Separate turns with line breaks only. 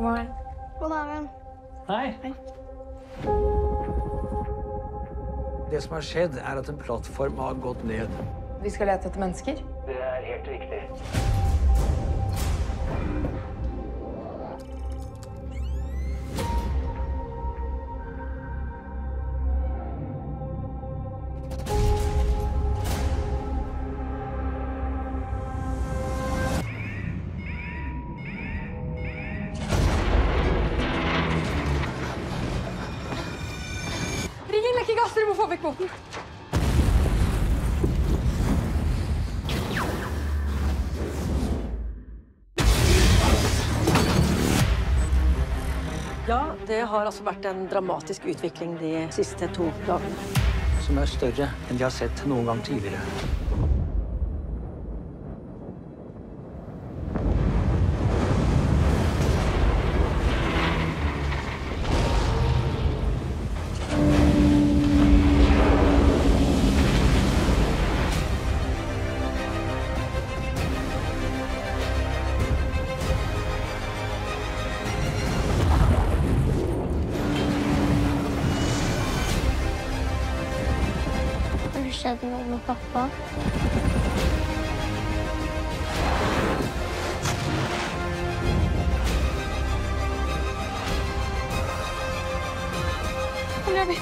morgen.
God dagen.
Hei. Det som har skjedd, er at en plattform har gått ned.
Vi skal lete etter mennesker.
Det er helt riktig.
Ring! Dere må få vekk båten.
Ja, det har altså vært en dramatisk utvikling de siste to dagene.
Som er større enn de har sett noen gang tidligere.
Har det skjedd noe med pappa? Hvor er vi?